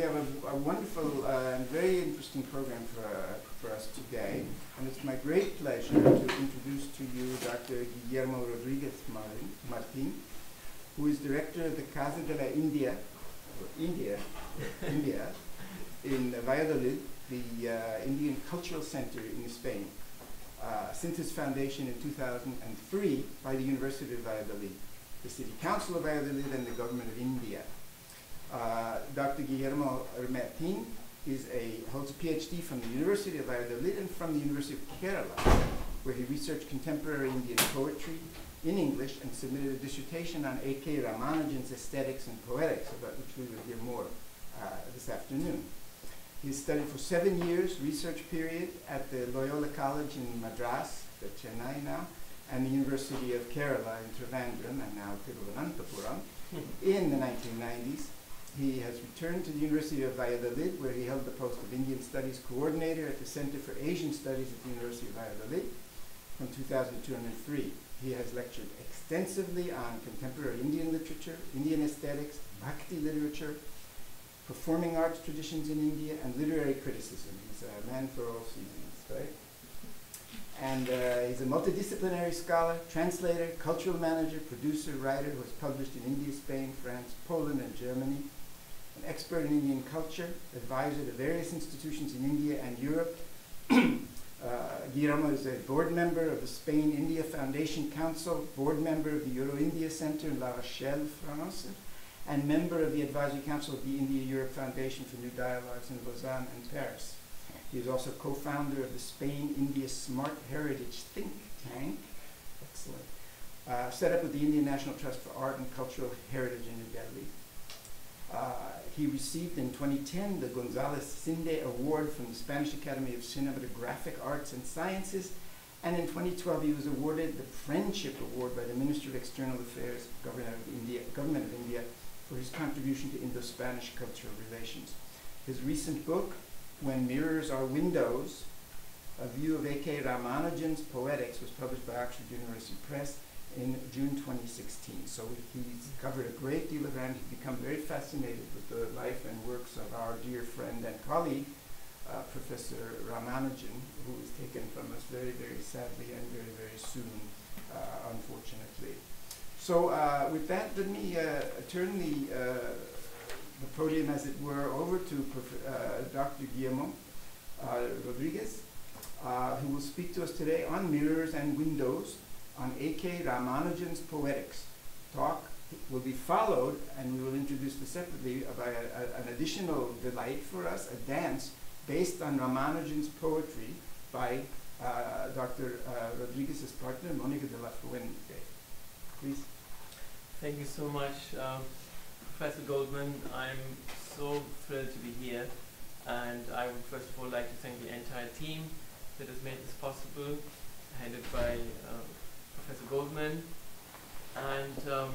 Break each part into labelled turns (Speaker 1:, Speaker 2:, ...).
Speaker 1: We have a, a wonderful uh, and very interesting program for, uh, for us today, and it's my great pleasure to introduce to you Dr. Guillermo Rodriguez Martin, who is director of the Casa de la India, India, India, in Valladolid, the uh, Indian Cultural Center in Spain, uh, since its foundation in 2003 by the University of Valladolid, the City Council of Valladolid, and the Government of India. Uh, Dr. Guillermo Martin is a, holds a PhD from the University of Valladolid and from the University of Kerala, where he researched contemporary Indian poetry in English and submitted a dissertation on A.K. Ramanujan's aesthetics and poetics, about which we will hear more uh, this afternoon. He studied for seven years, research period, at the Loyola College in Madras, the Chennai now, and the University of Kerala in Trivandrum, and now Thiruvananthapuram, in the 1990s. He has returned to the University of Valladolid, where he held the post of Indian Studies Coordinator at the Center for Asian Studies at the University of Valladolid from 2002 2003. He has lectured extensively on contemporary Indian literature, Indian aesthetics, Bhakti literature, performing arts traditions in India, and literary criticism. He's a man for all seasons, right? And uh, he's a multidisciplinary scholar, translator, cultural manager, producer, writer who has published in India, Spain, France, Poland, and Germany. An expert in Indian culture, advisor to various institutions in India and Europe. uh, Guillermo is a board member of the Spain-India Foundation Council, board member of the Euro-India Center in La Rochelle, France, and member of the Advisory Council of the India-Europe Foundation for New Dialogues in Lausanne and Paris. He is also co-founder of the Spain-India Smart Heritage Think Tank, excellent, uh, set up with the Indian National Trust for Art and Cultural Heritage in New Delhi. Uh, he received in 2010 the Gonzalez Sinde Award from the Spanish Academy of Cinematographic Arts and Sciences, and in 2012 he was awarded the Friendship Award by the Minister of External Affairs, Government of India, Government of India for his contribution to Indo-Spanish cultural relations. His recent book, When Mirrors Are Windows, A View of A.K. Ramanujan's Poetics, was published by Oxford University Press in June 2016. So he's covered a great deal of ground. He's become very fascinated with the life and works of our dear friend and colleague, uh, Professor Ramanujan, who was taken from us very, very sadly and very, very soon, uh, unfortunately. So uh, with that, let me uh, turn the, uh, the podium, as it were, over to uh, Dr. Guillermo Rodriguez, who will speak to us today on mirrors and windows, on A.K. Ramanujan's Poetics. Talk will be followed, and we will introduce this separately, by a, a, an additional delight for us, a dance based on Ramanujan's poetry by uh, Dr. Uh, Rodriguez's partner, Monica de la Fuente. Please.
Speaker 2: Thank you so much, um, Professor Goldman. I'm so thrilled to be here, and I would first of all like to thank the entire team that has made this possible, headed by uh, Professor Goldman. And um,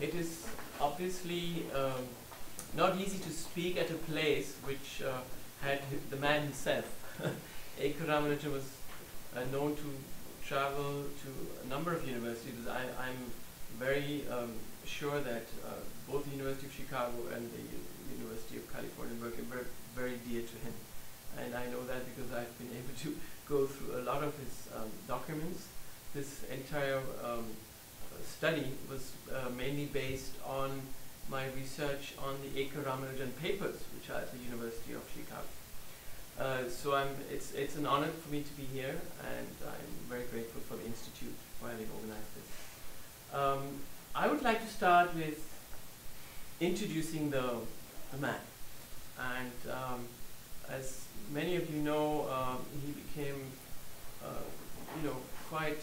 Speaker 2: it is obviously um, not easy to speak at a place which uh, had the man himself. A.K. Ramanujan was uh, known to travel to a number of universities. I, am very um, sure that uh, both the University of Chicago and the University of California were very dear to him. And I know that because I've been able to go through a lot of his um, documents this entire um, study was uh, mainly based on my research on the A.K. Ramanujan papers, which are at the University of Chicago. Uh, so I'm, it's, it's an honor for me to be here, and I'm very grateful for the Institute for having organized this. Um, I would like to start with introducing the, the man. And um, as many of you know, um, he became, uh, you know, quite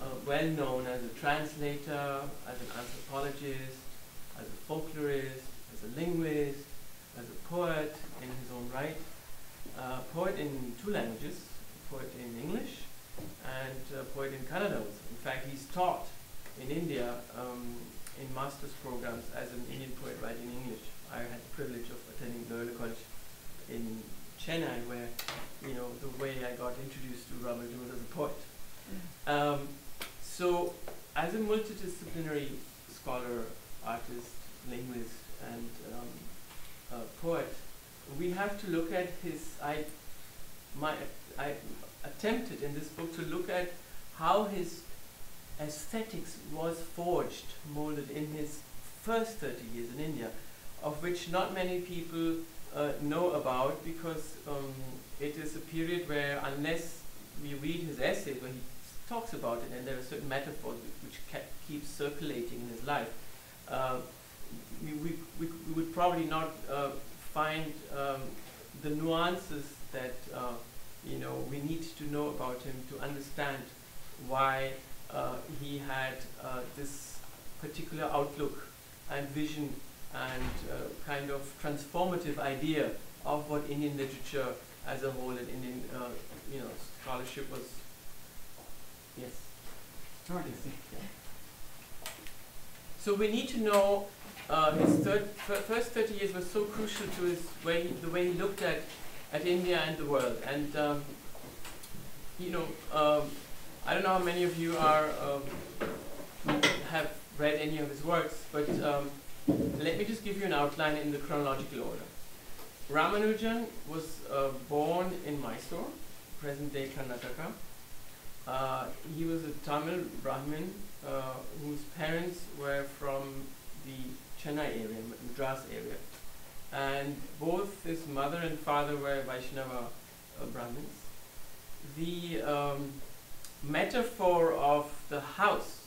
Speaker 2: uh, well known as a translator, as an anthropologist, as a folklorist, as a linguist, as a poet in his own right, uh, poet in two languages, poet in English and uh, poet in Kannada. In fact, he's taught in India um, in master's programs as an Indian poet writing English. I had the privilege of attending Loyola College in Chennai where, you know, the way I got introduced to Ramanujan was as a poet. Mm. Um, so, as a multidisciplinary scholar, artist, linguist, and um, uh, poet, we have to look at his. I, my, I attempted in this book to look at how his aesthetics was forged, molded in his first 30 years in India, of which not many people uh, know about because um, it is a period where, unless we read his essays where he talks about it, and there are certain metaphors which keep circulating in his life, uh, we, we, we, would probably not uh, find um, the nuances that uh, you know we need to know about him to understand why uh, he had uh, this particular outlook and vision and uh, kind of transformative idea of what Indian literature as a whole and Indian you know scholarship was. So we need to know uh, his third, first 30 years were so crucial to his way, the way he looked at, at India and the world. And, um, you know, um, I don't know how many of you are, um, have read any of his works, but um, let me just give you an outline in the chronological order. Ramanujan was uh, born in Mysore, present-day Karnataka. Uh, he was a Tamil Brahmin uh, whose parents were from the Chennai area, Madras area. And both his mother and father were Vaishnava uh, Brahmins. The um, metaphor of the house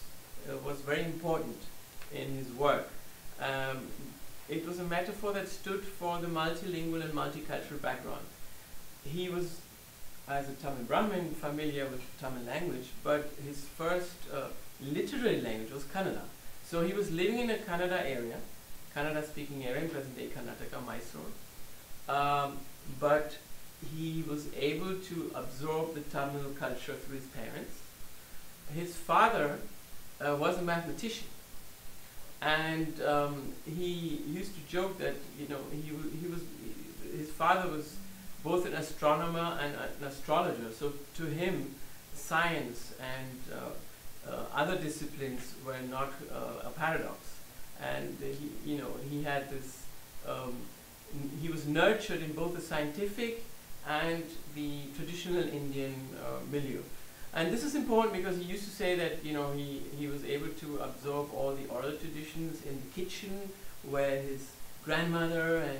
Speaker 2: uh, was very important in his work. Um, it was a metaphor that stood for the multilingual and multicultural background. He was, as a Tamil Brahmin, familiar with Tamil language, but his first uh, literary language was Kannada. So he was living in a Kannada area, Kannada speaking area in present day Karnataka, Mysore. Um, but he was able to absorb the Tamil culture through his parents. His father uh, was a mathematician, and um, he used to joke that you know he he was his father was both an astronomer and an astrologer. So to him, science and uh, uh, other disciplines were not uh, a paradox, and he you know he had this. Um, he was nurtured in both the scientific and the traditional Indian uh, milieu. And this is important because he used to say that you know he, he was able to absorb all the oral traditions in the kitchen where his grandmother and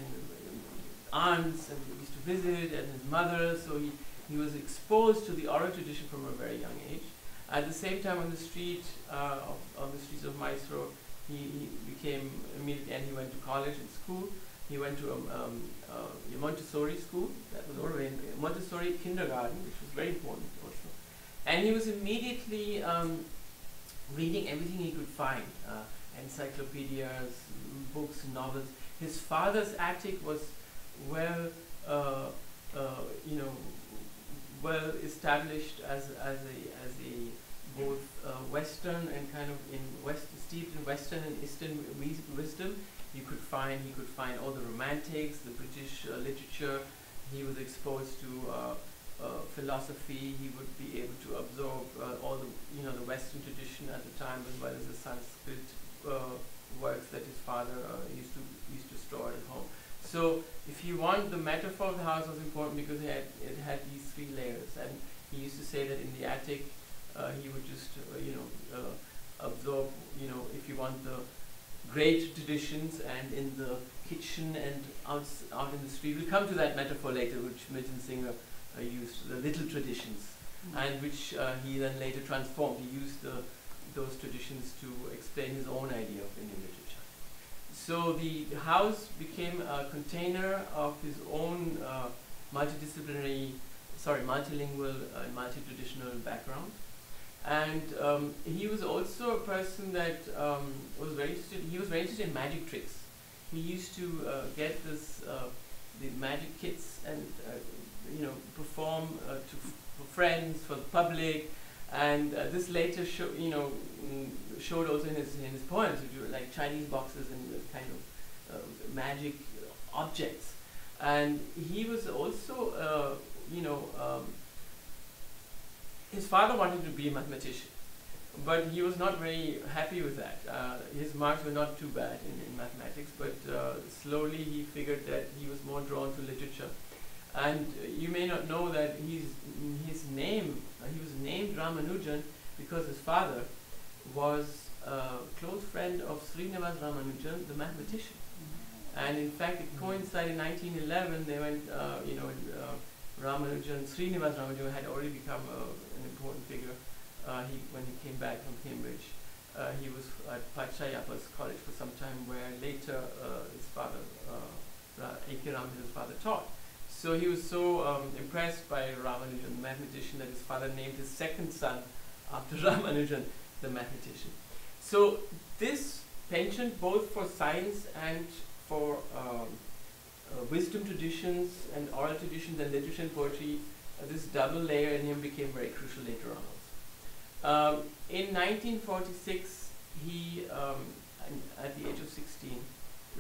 Speaker 2: aunts and used to visit and his mother so he, he was exposed to the oral tradition from a very young age. At the same time on the street uh, of, on the streets of Mysore he, he became immediately and he went to college and school he went to a, um, uh, a Montessori school, that was already Montessori kindergarten, which was very important also. And he was immediately um, reading everything he could find, uh, encyclopedias, books, novels. His father's attic was well, uh, uh, you know, well established as, as a, as a both uh, Western and kind of in West, steeped in Western and Eastern wisdom you could find he could find all the romantics, the British uh, literature. He was exposed to uh, uh, philosophy. He would be able to absorb uh, all the you know the Western tradition at the time, as well as the Sanskrit uh, works that his father uh, used to used to store at home. So, if you want, the metaphor of the house was important because it had, it had these three layers, and he used to say that in the attic, he would just you know absorb you know if you want the great traditions and in the kitchen and out, out in the street. We'll come to that metaphor later, which Milton Singer uh, used, the little traditions, mm -hmm. and which uh, he then later transformed. He used the, those traditions to explain his own idea of Indian literature. So the house became a container of his own uh, multidisciplinary, sorry, multilingual uh, and multi-traditional background. And um, he was also a person that um, was very interested. He was very interested in magic tricks. He used to uh, get this uh, the magic kits and uh, you know perform uh, to for friends for the public. And uh, this later show, you know mm, showed also in his in his poems, which were like Chinese boxes and kind of uh, magic objects. And he was also you know um, his father wanted to be a mathematician, but he was not very happy with that. Uh, his marks were not too bad in, in mathematics, but uh, slowly he figured that he was more drawn to literature. And you may not know that he's, his name, uh, he was named Ramanujan because his father was a close friend of Srinivas Ramanujan, the mathematician. And in fact, it coincided in 1911, they went, uh, you know, uh, Ramanujan, Srinivas Ramanujan had already become uh, an important figure uh, he, when he came back from Cambridge. Uh, he was at Pachayappa's college for some time, where later uh, his father, uh, A.K. Ramanujan's father, taught. So he was so um, impressed by Ramanujan, the mathematician, that his father named his second son after Ramanujan, the mathematician. So this penchant, both for science and for um, uh, wisdom traditions and oral traditions and literature and poetry, uh, this double layer in him became very crucial later on. Um, in 1946, he, um, at the age of 16,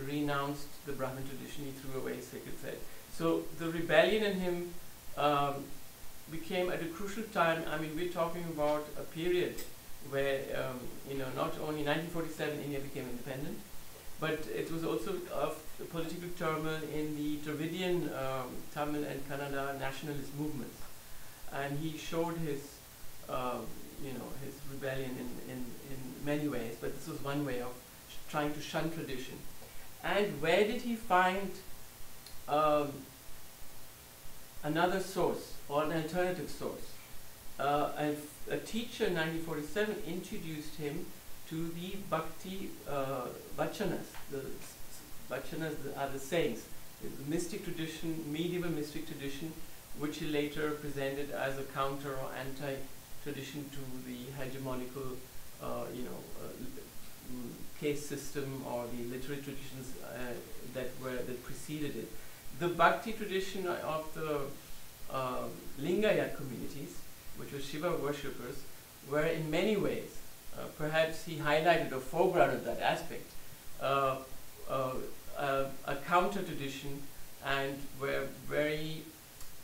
Speaker 2: renounced the Brahmin tradition. He threw away his sacred thread. So the rebellion in him um, became at a crucial time. I mean, we're talking about a period where, um, you know, not only 1947 India became independent, but it was also of the political turmoil in the Dravidian um, Tamil and Kannada nationalist movements. And he showed his, um, you know, his rebellion in, in, in many ways, but this was one way of trying to shun tradition. And where did he find um, another source or an alternative source? Uh, a teacher in 1947 introduced him to the Bhakti uh. The Vachanas are the sayings, the mystic tradition, medieval mystic tradition, which he later presented as a counter or anti-tradition to the hegemonical, uh, you know, uh, mm, case system or the literary traditions uh, that were that preceded it. The Bhakti tradition of the uh, Lingayat communities, which were Shiva worshippers, were in many ways uh, perhaps he highlighted or foregrounded that aspect, uh, uh, a counter tradition and were very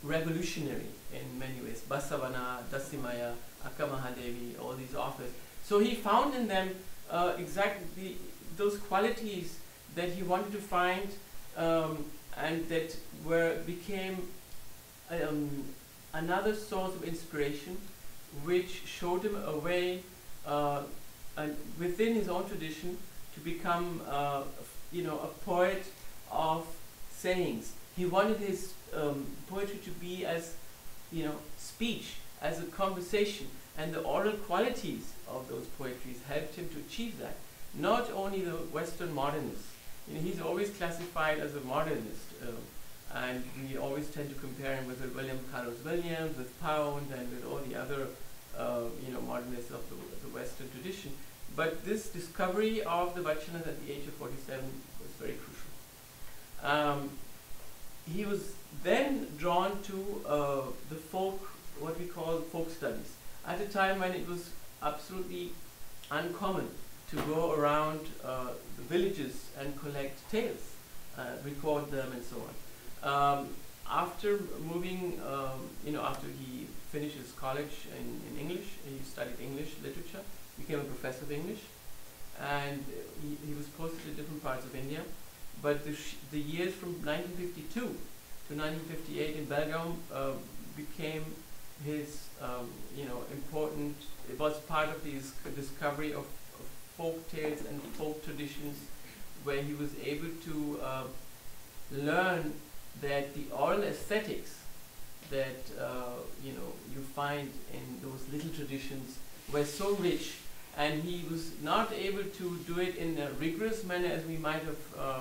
Speaker 2: revolutionary in many ways. Basavanna, Dasimayya, Akkamahadevi, all these authors. So he found in them uh, exactly those qualities that he wanted to find um, and that were became um, another source of inspiration which showed him a way uh, within his own tradition to become, uh, you know, a poet of sayings. He wanted his um, poetry to be as, you know, speech, as a conversation, and the oral qualities of those poetries helped him to achieve that. Not only the Western modernists. You know, he's always classified as a modernist, uh, and we always tend to compare him with William Carlos Williams, with Pound, and with all the other uh, you know, modernists of the, the, Western tradition. But this discovery of the Vachanas at the age of 47 was very crucial. Um, he was then drawn to uh, the folk, what we call folk studies, at a time when it was absolutely uncommon to go around uh, the villages and collect tales, record them and so on. Um, after moving, um, you know, after he finished his college in, in English, he studied English literature, became a professor of English, and he, he was posted to different parts of India. But the, the years from 1952 to 1958 in Belgaum uh, became his, um, you know, important, it was part of his discovery of, of folk tales and folk traditions where he was able to uh, learn that the oral aesthetics that uh, you know you find in those little traditions were so rich, and he was not able to do it in a rigorous manner as we might have, uh,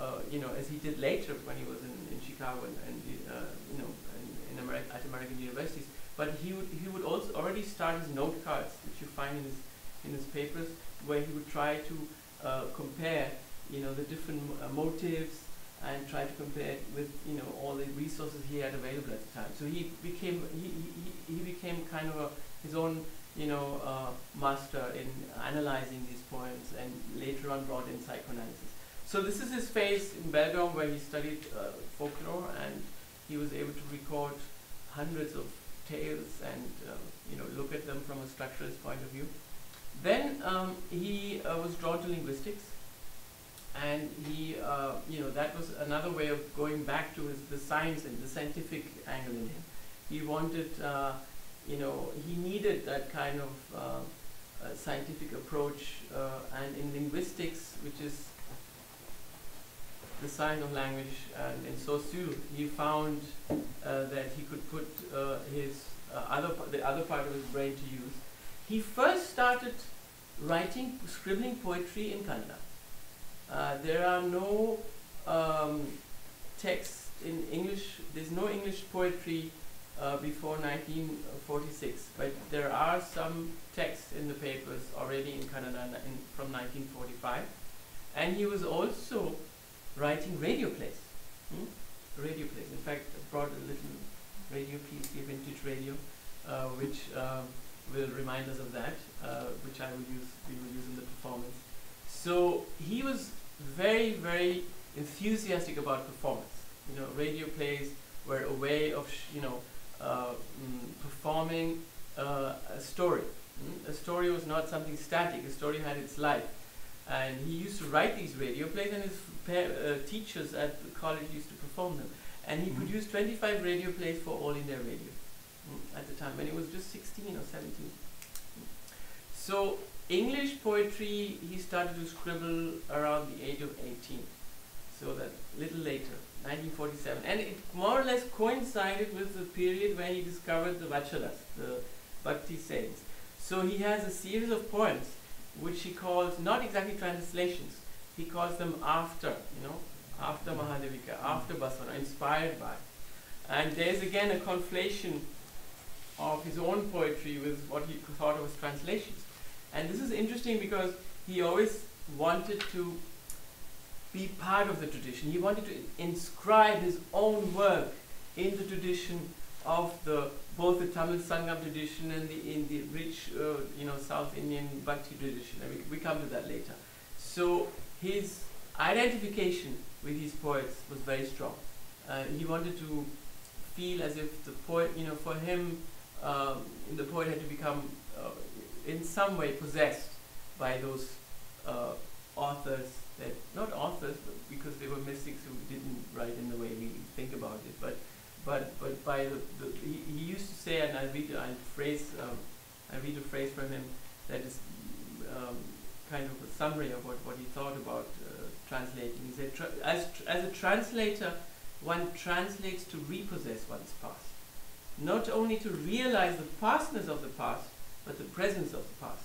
Speaker 2: uh, you know, as he did later when he was in, in Chicago and, and uh, you know in, in America, at American universities. But he would he would also already start his note cards, which you find in his in his papers, where he would try to uh, compare, you know, the different uh, motives and try to compare it with you know all the resources he had available at the time. So he became he, he, he became kind of a, his own you know uh, master in analyzing these poems and later on brought in psychoanalysis. So this is his phase in Belgaum where he studied uh, folklore and he was able to record hundreds of tales and uh, you know look at them from a structuralist point of view. Then um, he uh, was drawn to linguistics, and he, uh, you know, that was another way of going back to his, the science and the scientific angle in him. He wanted, uh, you know, he needed that kind of uh, uh, scientific approach, uh, and in linguistics, which is the science of language, and in Saussure, he found that he could put his other the other part of his brain to use. He first started writing, scribbling poetry in Kannada. Uh, there are no um, texts in English, there's no English poetry uh, before 1946, but there are some texts in the papers already in Kannada in, from 1945. And he was also writing radio plays. Hmm? Radio plays. In fact, I brought a little radio piece, a vintage radio, uh, which um, will remind us of that, uh, which I will use, we will use in the performance. So he was very, very enthusiastic about performance. You know, radio plays were a way of, you know, uh, mm, performing uh, a story. Mm? A story was not something static. A story had its life. And he used to write these radio plays, and his uh, teachers at the college used to perform them. And he mm produced 25 radio plays for All India Radio mm, at the time, when he was just 16 or 17. So English poetry, he started to scribble around the age of 18. So that little later, 1947. And it more or less coincided with the period when he discovered the Vachanas, the Bhakti sayings. So he has a series of poems which he calls not exactly translations, he calls them after, you know, after Mahadeviyakka, after Basavanna, inspired by. And there's again a conflation of his own poetry with what he thought of as translations. And this is interesting because he always wanted to be part of the tradition. He wanted to inscribe his own work in the tradition of the both the Tamil Sangam tradition and the in the rich, uh, you know, South Indian Bhakti tradition. I mean, we come to that later. So his identification with his poets was very strong. Uh, he wanted to feel as if the poet, you know, for him, um, the poet had to become uh, in some way possessed by those uh, authors that not authors but because they were mystics who didn't write in the way we think about it but but but by the, the he, he, used to say and I read I phrase um, I read a phrase from him that is um, kind of a summary of what, what he thought about uh, translating. He said as, tr as a translator one translates to repossess one's past. Not only to realize the pastness of the past but the presence of the past.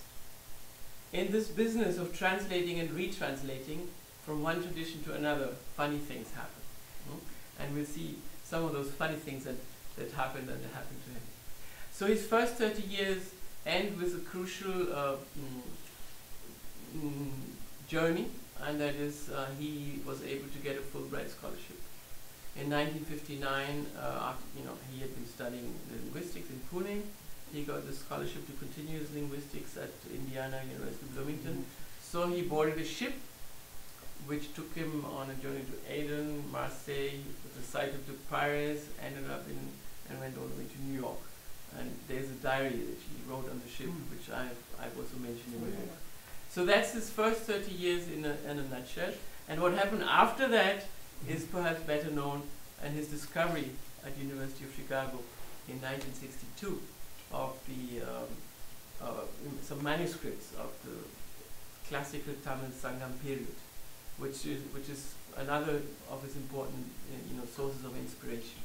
Speaker 2: In this business of translating and retranslating from one tradition to another, funny things happen. Mm? And we'll see some of those funny things that, that happened and that happened to him. So his first 30 years end with a crucial uh, mm, mm, journey, and that is uh, he was able to get a Fulbright scholarship. In 1959, uh, after, you know, he had been studying linguistics in Pune, he got the scholarship to continue his linguistics at Indiana University Bloomington. Mm -hmm. So he boarded a ship which took him on a journey to Aden, Marseille, the site of the Paris, ended up in and went all the way to New York. And there's a diary that he wrote on the ship, mm. which I've, I've also mentioned in the book. So that's his first 30 years in a, in a nutshell. And what happened after that is perhaps better known and his discovery at University of Chicago in 1962 of the um, uh, some manuscripts of the classical Tamil Sangam period, which is which is another of his important uh, you know sources of inspiration.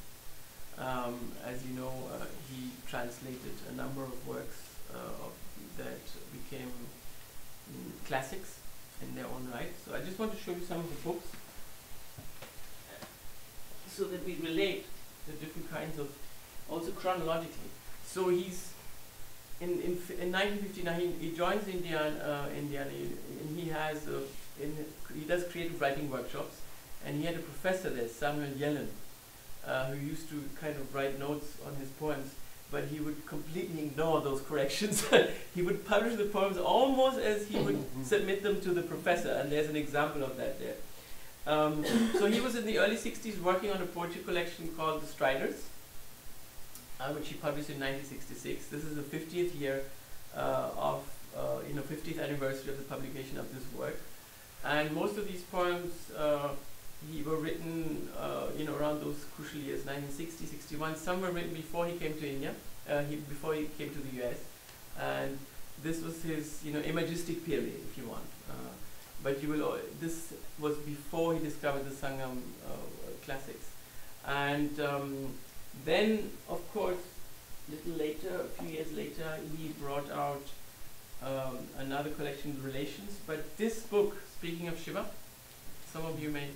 Speaker 2: Um, as you know, uh, he translated a number of works uh, of that became mm, classics in their own right. So I just want to show you some of the books so that we relate the different kinds of, also chronologically. So he's in in, in 1959 he, he joins Indian uh, Indiana and he has uh, in he does creative writing workshops and he had a professor there Samuel Yellen uh, who used to kind of write notes on his poems but he would completely ignore those corrections. he would publish the poems almost as he would submit them to the professor, and there's an example of that there. Um, so he was in the early 60s working on a poetry collection called The Striders, which he published in 1966. This is the 50th year uh, of uh, you know 50th anniversary of the publication of this work, and most of these poems uh, he were written uh, you know around those crucial years 1960, 61. Some were written before he came to India, uh, he, before he came to the US, and this was his you know imagistic period, if you want. Uh, but you will. this was before he discovered the Sangam classics, and um, then of course a little later, a few years later, he brought out um, another collection, of Relations. But this book, speaking of Shiva, some of you may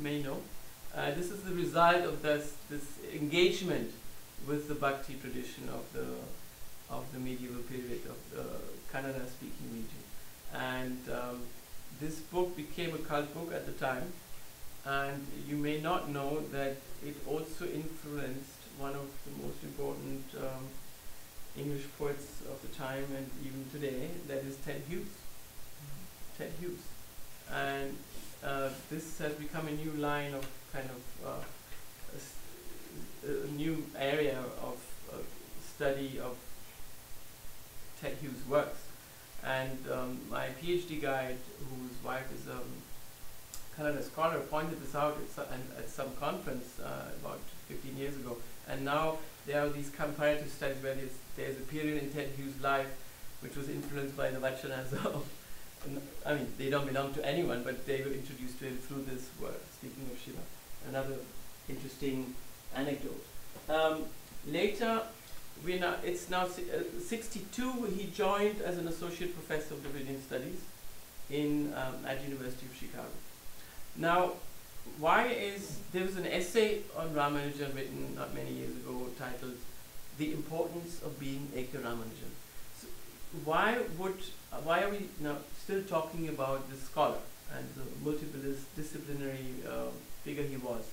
Speaker 2: may know, uh, this is the result of this this engagement with the Bhakti tradition of the of the medieval period of the Kannada-speaking region, and um, this book became a cult book at the time. And you may not know that it also influenced one of the most important um, English poets of the time and even today, that is Ted Hughes. Mm-hmm. Ted Hughes. And uh, this has become a new line of kind of uh, a, new area of uh, study of Ted Hughes' works. And um, my PhD guide, whose wife is a um, Kannada scholar, pointed this out at, at some conference uh, about 15 years ago and now there are these comparative studies where there's, there's a period in Ted Hughes' life which was influenced by the Vachanas I mean, they don't belong to anyone, but they were introduced to him through this work, speaking of Shiva. Another interesting anecdote. Um, later, we now, it's now uh, 62, he joined as an associate professor of Dravidian studies in, um, at University of Chicago. Now, why is there was an essay on Ramanujan written not many years ago titled "The Importance of Being A.K. Ramanujan." So why would uh, why are we now still talking about this scholar and the multidisciplinary uh, figure he was?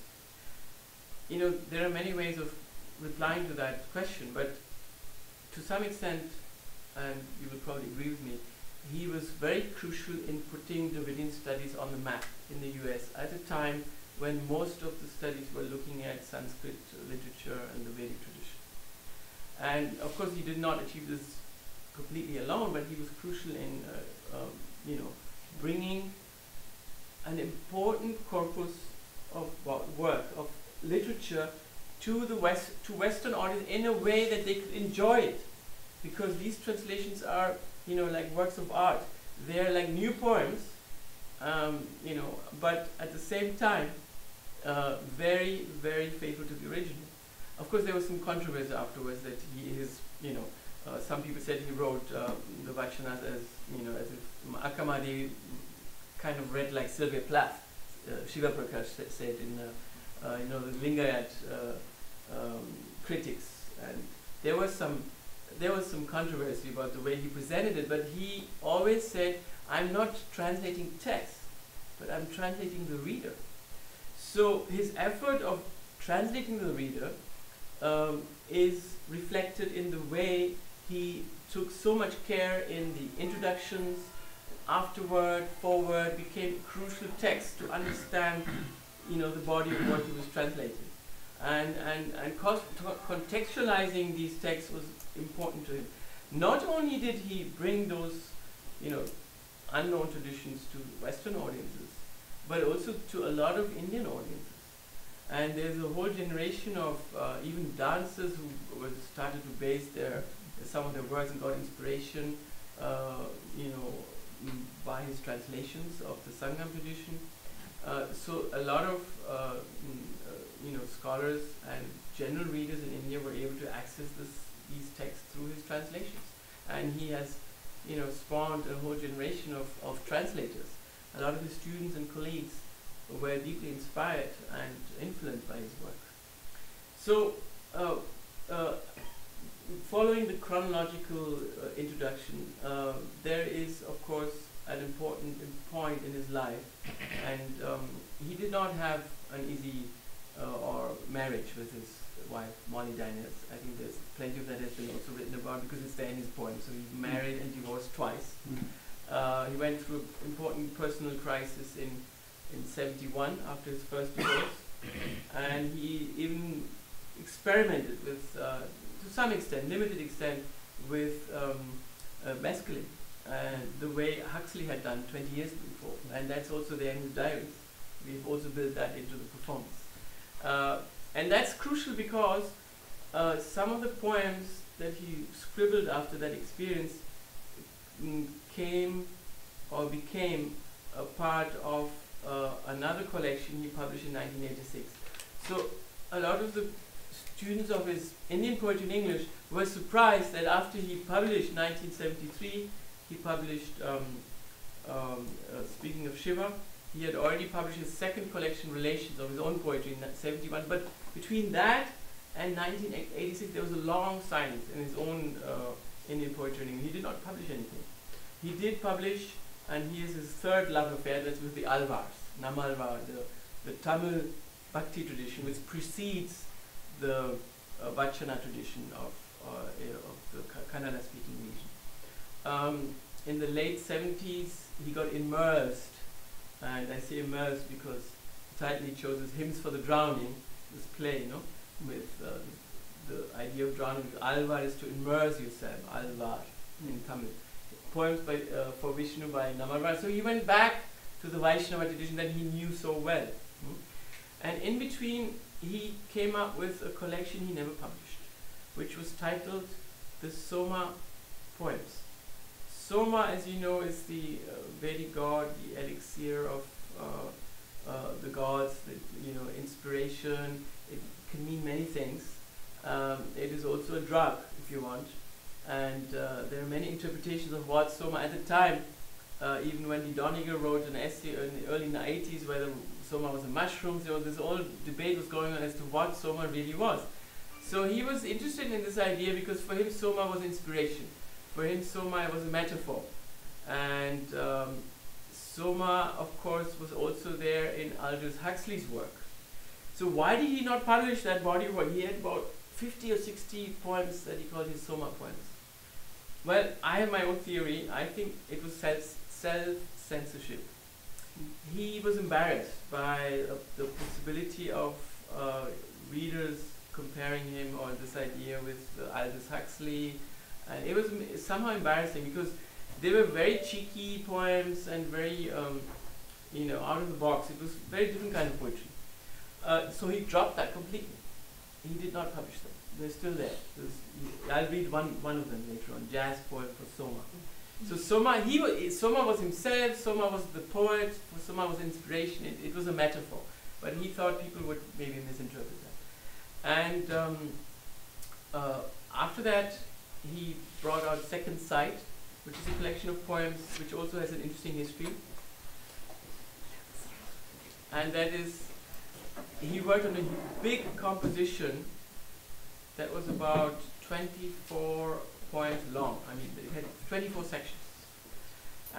Speaker 2: You know, there are many ways of replying to that question, but to some extent, and you will probably agree with me, he was very crucial in putting Dravidian studies on the map in the US at a time when most of the studies were looking at Sanskrit literature and the Vedic tradition. And of course, he did not achieve this completely alone, but he was crucial in, uh, um, you know, bringing an important corpus of work, of literature to the West, to Western audience in a way that they could enjoy it. Because these translations are you know, like works of art. They're like new poems, um, you know, but at the same time, uh, very, very faithful to the original. Of course, there was some controversy afterwards that he is, you know, uh, some people said he wrote uh, the Vachanas as, you know, as if Akamadi kind of read like Sylvia Plath. Uh, Shiva Prakash said in, uh, uh, you know, the Lingayat um, critics. And there was some there was some controversy about the way he presented it, but he always said, I'm not translating text, but I'm translating the reader. So his effort of translating the reader um, is reflected in the way he took so much care in the introductions, afterward, forward, became crucial text to understand you know, the body of what he was translating. And, and, and contextualizing these texts was important to him. Not only did he bring those, you know, unknown traditions to Western audiences, but also to a lot of Indian audiences. And there's a whole generation of uh, even dancers who started to base their some of their works and got inspiration, uh, you know, by his translations of the Sangam tradition. Uh, so a lot of uh, mm, uh, you know scholars and general readers in India were able to access this these texts through his translations. And he has, you know, spawned a whole generation of, of translators. A lot of his students and colleagues were deeply inspired and influenced by his work. So, uh, uh, following the chronological uh, introduction, uh, there is, of course, an important point in his life, and um, he did not have an easy uh, or marriage with his wife, Molly Daniels. I think there's plenty of that has been also written about because it's there in his poem. So he married and divorced twice. Mm. Uh, he went through an important personal crisis in, in 71 after his first divorce. and he even experimented with, uh, to some extent, limited extent, with um, uh, mescaline, uh, the way Huxley had done 20 years before, and that's also there in the diaries. We've also built that into the performance. And that's crucial because uh, some of the poems that he scribbled after that experience mm, came or became a part of uh, another collection he published in 1986. So a lot of the students of his Indian poetry in English were surprised that after he published 1973, he published, um, um, uh, speaking of Shiva, he had already published his second collection, Relations, of his own poetry in 71. But between that and 1986, there was a long silence in his own uh, Indian poetry. He did not publish anything. He did publish, and he has his third love affair, that's with the Alvars, Nammalvar, the, the Tamil Bhakti tradition, which precedes the uh, Vachana tradition of, uh, of the Kannada speaking region. Um, in the late 70s, he got immersed and I say immersed because the title he chose is Hymns for the Drowning, this play, you know, with uh, the idea of drowning. Alvar is to immerse yourself, Alvar in Tamil. Poems by, uh, for Vishnu by Nammalvar. So he went back to the Vaishnava tradition that he knew so well. Hmm? And in between, he came up with a collection he never published, which was titled The Soma Poems. Soma, as you know, is the uh, Vedic god, the elixir of uh, uh, the gods, the, you know, inspiration. It can mean many things. Um, it is also a drug, if you want. And uh, there are many interpretations of what Soma at the time, uh, even when Doniger wrote an essay in the early 80s whether Soma was a mushroom, so this whole debate was going on as to what Soma really was. So he was interested in this idea because for him Soma was inspiration. For him, Soma was a metaphor. And um, Soma, of course, was also there in Aldous Huxley's work. So why did he not publish that body of work? He had about 50 or 60 poems that he called his Soma poems. Well, I have my own theory. I think it was self-censorship. He was embarrassed by uh, the possibility of uh, readers comparing him or this idea with uh, Aldous Huxley and it was somehow embarrassing because they were very cheeky poems and very, um, you know, out of the box. It was very different kind of poetry. Uh, so he dropped that completely. He did not publish them. They're still there. I'll read one, one of them later on, Jazz Poem for Soma. So Soma, he was, Soma was himself, Soma was the poet, Soma was inspiration, it, it was a metaphor. But he thought people would maybe misinterpret that. And um, uh, after that, he brought out Second Sight, which is a collection of poems which also has an interesting history. And that is, he worked on a big composition that was about 24 poems long. I mean, it had 24 sections.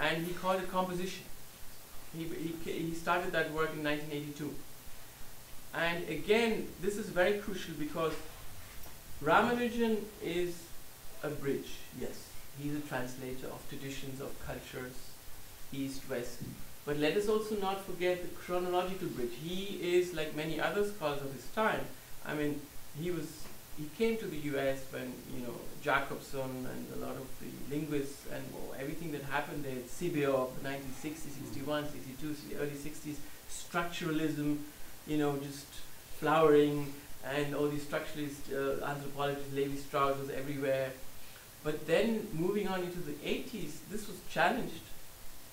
Speaker 2: And he called it composition. He, he, he started that work in 1982. And again, this is very crucial because Ramanujan is a bridge, yes. He's a translator of traditions, of cultures, east, west. But let us also not forget the chronological bridge. He is, like many other scholars of his time, I mean, he was, he came to the US when, you know, Jakobson and a lot of the linguists and well, everything that happened there, CBO, 1960, 61, 62, early 60s, structuralism, you know, just flowering, and all these structuralist uh, anthropologists, Levi-Strauss was everywhere. But then moving on into the 80s, this was challenged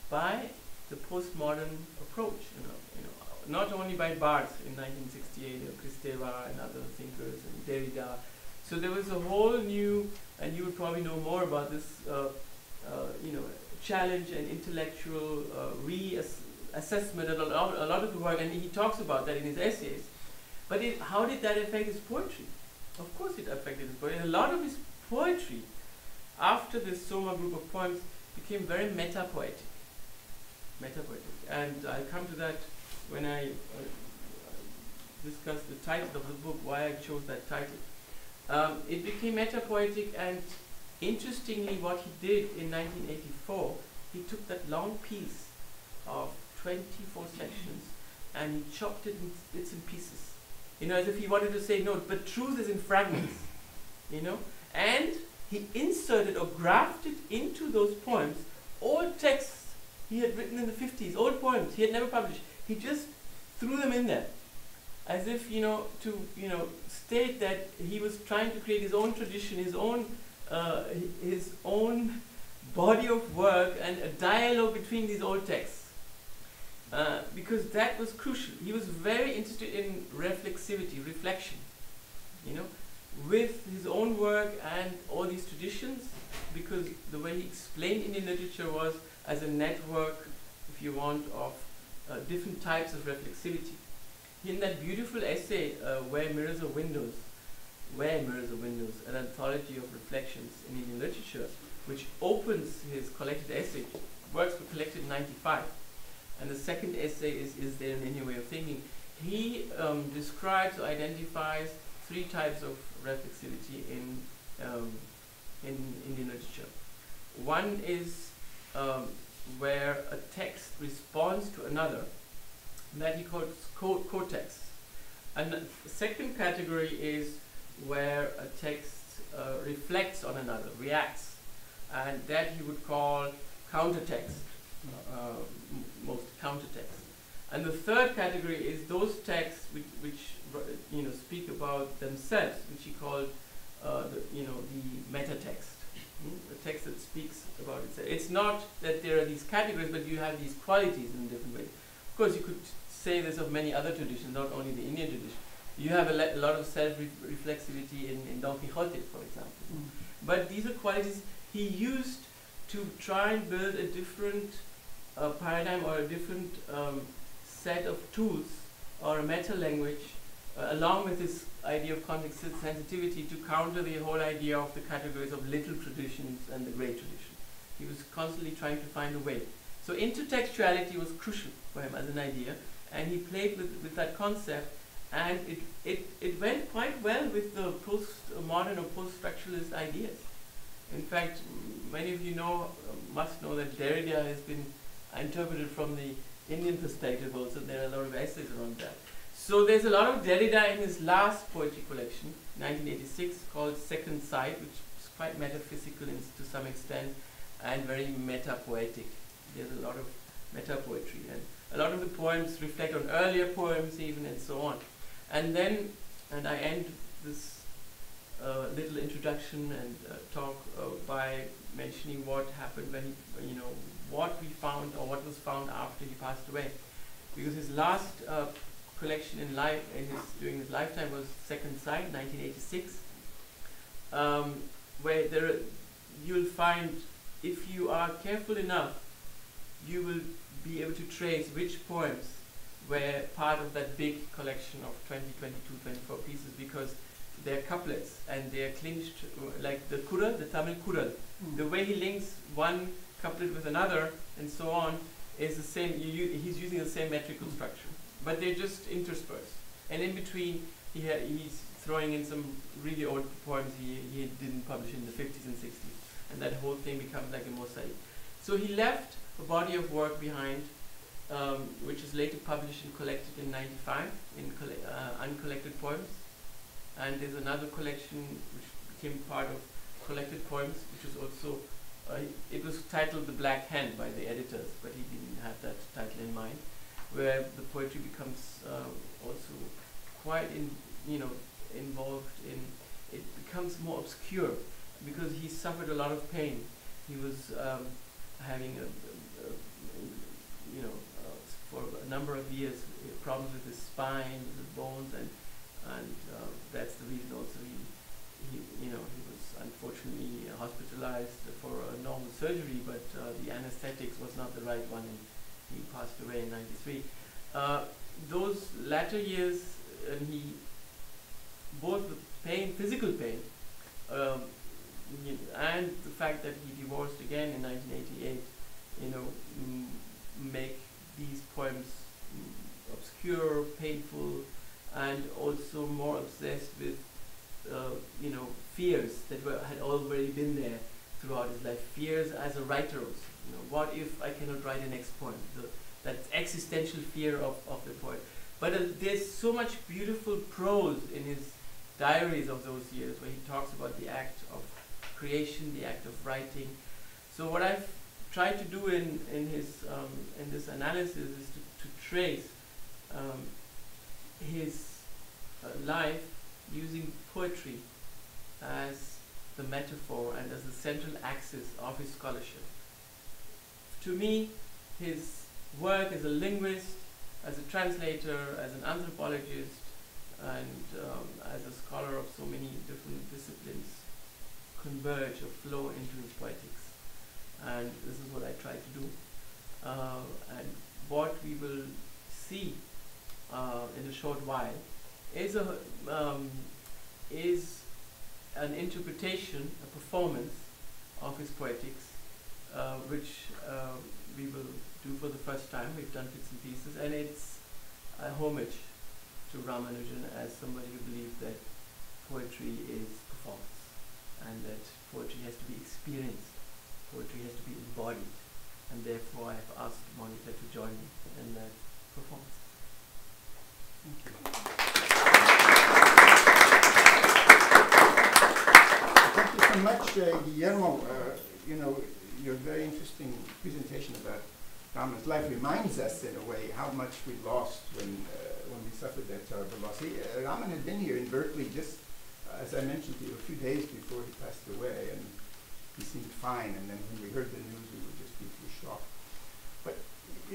Speaker 2: by the postmodern approach, you know, you know, not only by Barthes in 1968, you know, Kristeva and other thinkers and Derrida. So there was a whole new, and you would probably know more about this, uh, uh, you know, challenge and intellectual uh, reassessment of a lot, a lot of the work, and he talks about that in his essays. But it, how did that affect his poetry? Of course it affected his poetry. a lot of his poetry after this Soma group of poems became very meta-poetic. Meta-poetic. And I'll come to that when I uh, discuss the title of the book, why I chose that title. Um, it became meta-poetic and interestingly what he did in 1984, he took that long piece of 24 sections and he chopped it in bits and pieces. You know, as if he wanted to say, no, but truth is in fragments. You know? And he inserted or grafted into those poems old texts he had written in the 50s, old poems he had never published. He just threw them in there as if, you know, to, you know, state that he was trying to create his own tradition, his own, uh, his own body of work and a dialogue between these old texts. Uh, because that was crucial. He was very interested in reflexivity, reflection, you know, with his own work and all these traditions, because the way he explained Indian literature was as a network, if you want, of uh, different types of reflexivity. In that beautiful essay, uh, Where Mirrors Are Windows, Where Mirrors Are Windows, an anthology of reflections in Indian literature, which opens his collected essay, works were collected in 95, and the second essay is Is There an Indian Way of Thinking? He um, describes or identifies three types of reflexivity in, um, in Indian literature. One is um, where a text responds to another, that he calls co co-text. And the second category is where a text uh, reflects on another, reacts, and that he would call countertext, uh, most countertext. And the third category is those texts which, which you know speak about themselves, which he called uh, the, you know the meta text, hmm? the text that speaks about itself. It's not that there are these categories, but you have these qualities in different ways. Of course, you could say this of many other traditions, not only the Indian tradition. You have a, a lot of self-reflexivity in, in Don Quixote, for example. Mm. But these are qualities he used to try and build a different uh, paradigm or a different um, set of tools or a meta language uh, along with this idea of context sensitivity to counter the whole idea of the categories of little traditions and the great tradition. He was constantly trying to find a way. So intertextuality was crucial for him as an idea and he played with, with that concept and it, it, it went quite well with the post-modern or post-structuralist ideas. In fact, many of you know, must know that Derrida has been interpreted from the Indian perspective also. There are a lot of essays around that. So there's a lot of Derrida in his last poetry collection, 1986, called Second Sight, which is quite metaphysical in, to some extent and very meta-poetic. There's a lot of meta-poetry. And a lot of the poems reflect on earlier poems even and so on. And then, and I end this uh, little introduction and uh, talk uh, by mentioning what happened when he, you know, what we found or what was found after he passed away. Because his last uh, collection in life, in his, during his lifetime was Second Sight, 1986, um, where there you'll find, if you are careful enough, you will be able to trace which poems were part of that big collection of 20, 22, 24 pieces because they're couplets and they're clinched like the kural, the Tamil kural. Mm. The way he links one couplet with another and so on is the same, he's using the same metrical structure. But they're just interspersed. And in between, he he's throwing in some really old poems he, he didn't publish in the 50s and 60s. And that whole thing becomes like a mosaic. So he left a body of work behind, um, which is later published and collected in 95 in uh, uncollected poems. And there's another collection which became part of collected poems, which is also, uh, it was titled The Black Hand by the editors, but he didn't have that title in mind, where the poetry becomes uh, also quite in, you know, involved in, it becomes more obscure because he suffered a lot of pain. He was um, having a, you know, uh, for a number of years, problems with his spine, with his bones, and and uh, that's the reason also he, he, you know, he unfortunately hospitalized for a normal surgery, but uh, the anesthetics was not the right one, and he passed away in '93. Uh, those latter years, and he both the pain, physical pain, um, and the fact that he divorced again in 1988, you know, make these poems obscure, painful, and also more obsessed with, you know, fears that were, had already been there throughout his life. Fears as a writer also. You know, what if I cannot write the next poem? The, that existential fear of, of the poet. But uh, there's so much beautiful prose in his diaries of those years where he talks about the act of creation, the act of writing. So what I've tried to do in, in his um, in this analysis is to, to trace um, his uh, life using poetry as the metaphor and as the central axis of his scholarship. To me, his work as a linguist, as a translator, as an anthropologist, and um, as a scholar of so many different disciplines converge or flow into his poetics. And this is what I try to do. Uh, and what we will see uh, in a short while is a um, is an interpretation, a performance of his poetics, uh, which uh, we will do for the first time. We've done bits and pieces, and it's a homage to Ramanujan as somebody who believed that poetry is performance, and that poetry has to be experienced, poetry has to be embodied, and therefore I have asked Monica to join me in that performance.
Speaker 1: Thank you. So much, uh, Guillermo. Uh, you know, your very interesting presentation about Raman's life reminds us, in a way, how much we lost when uh, when we suffered that terrible loss. He, uh, Raman had been here in Berkeley just, uh, as I mentioned to you, a few days before he passed away, and he seemed fine. And then when we heard the news, we were just deeply shocked.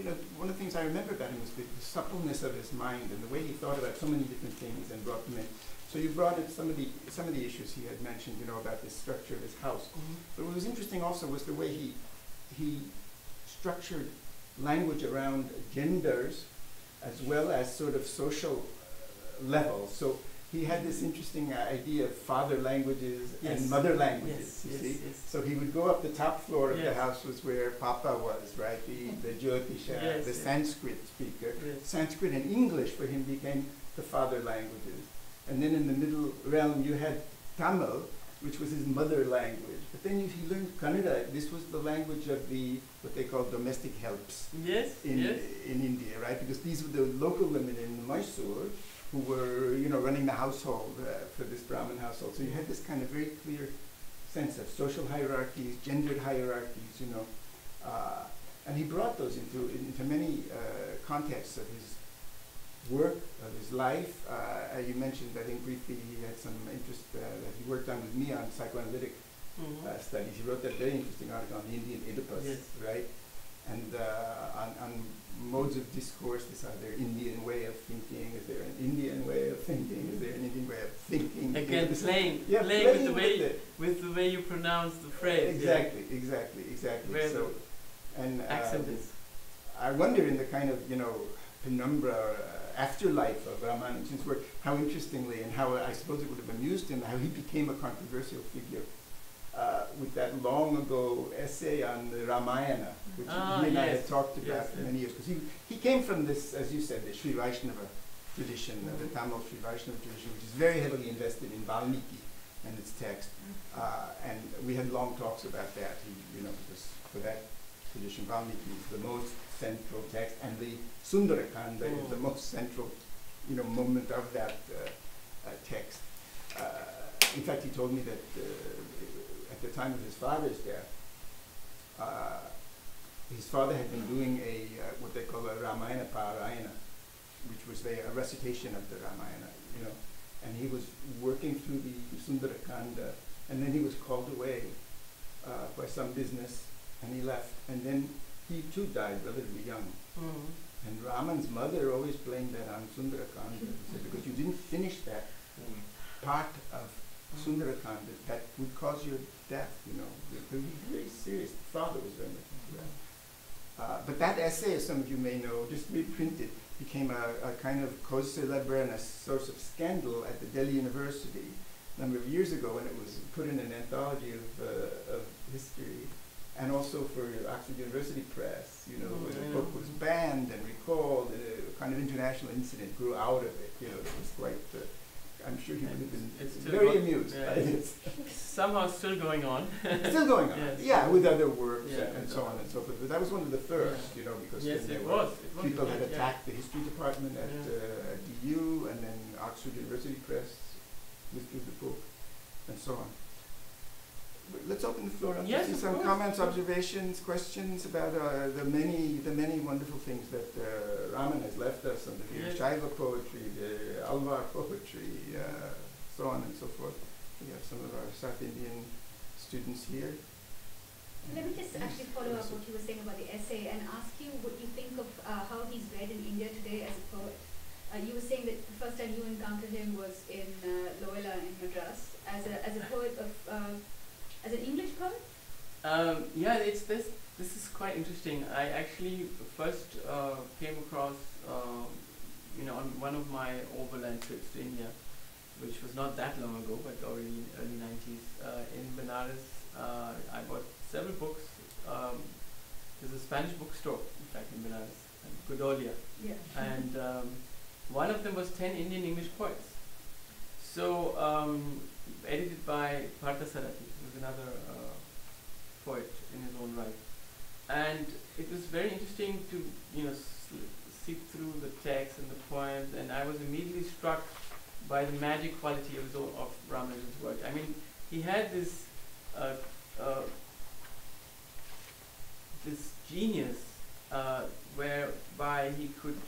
Speaker 1: You know, one of the things I remember about him was the, the suppleness of his mind and the way he thought about so many different things and brought them in. So you brought in some of the some of the issues he had mentioned, you know, about the structure of his house. But what was interesting also was the way he he structured language around genders as well as sort of social uh, levels. So he had this interesting uh, idea of father languages
Speaker 2: Yes.
Speaker 1: and mother languages.
Speaker 2: Yes,
Speaker 1: you
Speaker 2: yes,
Speaker 1: see, so he would go up the top floor of the house was where Papa was, right? The the Jyotisha, the. Sanskrit speaker. Sanskrit and English for him became the father languages. And then in the middle realm you had Tamil, which was his mother language. But then you, he learned Kannada. This was the language of the what they call domestic helps
Speaker 2: Yes,
Speaker 1: in
Speaker 2: yes.
Speaker 1: in India, right? Because these were the local women in Mysore who were, you know, running the household uh, for this Brahmin household. So you had this kind of very clear sense of social hierarchies, gendered hierarchies, you know, uh, and he brought those into into many uh, contexts of his work, of his life. Uh, you mentioned, I think briefly, he had some interest uh, that he worked on with me on psychoanalytic
Speaker 2: Mhm.
Speaker 1: uh, studies. He wrote that very interesting article on the Indian Oedipus,
Speaker 2: Yes.
Speaker 1: right? And uh, on, on modes of discourse, this there Indian way of thinking? Is there an Indian way of thinking? Is there an Indian way of thinking?
Speaker 2: Again,
Speaker 1: is-
Speaker 2: playing,
Speaker 1: yeah,
Speaker 2: playing with the way
Speaker 1: it.
Speaker 2: with the way you pronounce the phrase. yeah.
Speaker 1: Exactly, exactly, exactly.
Speaker 2: Where
Speaker 1: so, and
Speaker 2: the accent
Speaker 1: um,
Speaker 2: is.
Speaker 1: I wonder in the kind of, you know, penumbra or uh, afterlife of Ramanujan's work, how interestingly and how I suppose it would have amused him, how he became a controversial figure with that long ago essay on the Ramayana, which
Speaker 2: Ah,
Speaker 1: he and I had talked about
Speaker 2: yes,
Speaker 1: for many years. Because he, he came from this, as you said, the Sri Vaishnava tradition, uh, the
Speaker 2: Mhm.
Speaker 1: Tamil Sri Vaishnava tradition, which is very heavily invested in Valmiki and its text. Uh, and we had long talks about that, he, you know, because for that tradition, Valmiki is the most central text, and the Sundarakanda is the
Speaker 2: Mm.
Speaker 1: most central, you know, moment of that uh, uh, text. Uh, in fact, he told me that uh, at the time of his father's death, uh, his father had been doing a uh, what they call a Ramayana Parayana, which was the, a recitation of the Ramayana, you know, and he was working through the Sundarakanda, and then he was called away uh, by some business, and he left, and then he too died relatively young.
Speaker 2: Mhm.
Speaker 1: And Raman's mother always blamed that on Sundarakanda, because you didn't finish that part of Sundarakanda that would cause your death, you know. It be very serious. The father was very much into that. Uh, but that essay, as some of you may know, just reprinted, became a, a kind of cause célèbre and a source of scandal at the Delhi University a number of years ago when it was put in an anthology of, uh, of history and also for Oxford University Press, you know,
Speaker 2: Oh,
Speaker 1: the book was banned and recalled, and a kind of international incident grew out of it, you know, it was quite, uh, I'm sure he would have been
Speaker 2: It's
Speaker 1: very amused
Speaker 2: yeah,
Speaker 1: by this.
Speaker 2: Somehow still going on.
Speaker 1: Still going on,
Speaker 2: Yes.
Speaker 1: yeah, with other works
Speaker 2: Yeah,
Speaker 1: and, and so on and so forth, but that was one of the first,
Speaker 2: Yeah.
Speaker 1: you know, because
Speaker 2: yes,
Speaker 1: then there were
Speaker 2: was. It
Speaker 1: people had attacked the history department at, uh, at DU, and then Oxford University Press withdrew the book, and so on. let's open the floor up
Speaker 2: Yes,
Speaker 1: to see some
Speaker 2: course,
Speaker 1: comments, observations, questions about uh, the many the many wonderful things that uh, Raman has left us under the
Speaker 2: Yes.
Speaker 1: Shaiva poetry, the Alvar poetry, uh, so on and so forth. We have some of our South Indian students here.
Speaker 3: Let me just actually follow up what you were saying about the essay and ask you what you think of uh, how he's read in India today as a poet. Uh, you were saying that the first time you encountered him was in uh, Loyola in Madras as a as a poet of uh, as an English poet.
Speaker 2: Um, yeah, it's this. This is quite interesting. I actually first uh, came across, uh, you know, on one of my overland trips to India, which was not that long ago, but already early 90s. Uh, in Benares, uh, I bought several books. Um, there's a Spanish bookstore, in fact, in Benares, Godolia,
Speaker 3: Yeah.
Speaker 2: and um, one of them was 10 Indian English poets. So, um, edited by Parthasarathy, who was another uh, poet in his own right. And it was very interesting to, you know, s- seek through the text and the poems, and I was immediately struck by the magic quality of, his of Ramanujan's work. I mean, he had this, uh, uh, this genius uh, whereby he could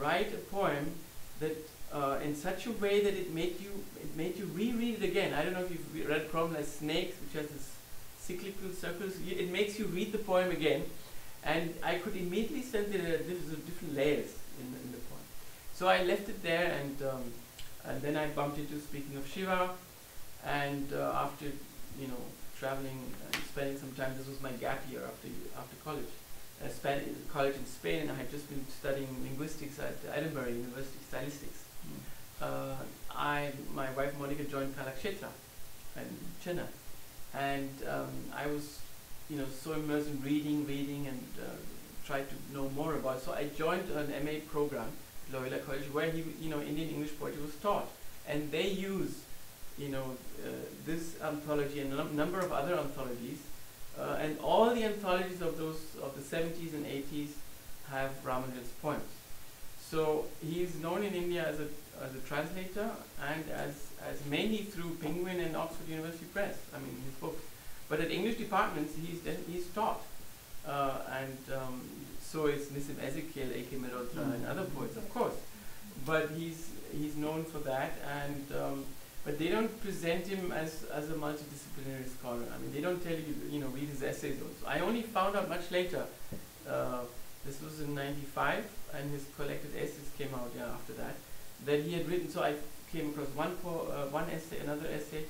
Speaker 2: write a poem that uh, in such a way that it made you it made you reread it again. I don't know if you've read a poem like Snakes, which has this cyclical circles. It makes you read the poem again, and I could immediately sense that there are different layers in the, in the poem. So I left it there, and um, and then I bumped into Speaking of Shiva, and uh, after you know traveling and spending some time, this was my gap year after after college. I spent in college in Spain, and I had just been studying linguistics at Edinburgh University, stylistics. Uh, I, my wife Monica joined Kalakshetra in Chennai, and um, I was, you know, so immersed in reading, reading, and uh, tried to know more about. it. So I joined an MA program, Loyola College, where he, you know, Indian English poetry was taught, and they use, you know, uh, this anthology and a num- number of other anthologies, uh, and all the anthologies of those of the 70s and 80s have Ramanujan's poems. So he is known in India as a as a translator and as as mainly through Penguin and Oxford University Press. I mean his books. But at English departments, he's he's taught, uh, and um, so is Nissim Ezekiel, A.K. Mehrotra, and other poets, of course. But he's he's known for that, and um, but they don't present him as as a multidisciplinary scholar. I mean, they don't tell you you know read his essays. Also. I only found out much later. Uh, this was in '95, and his collected essays came out yeah, after that. That he had written. So I came across one po- uh, one essay, another essay.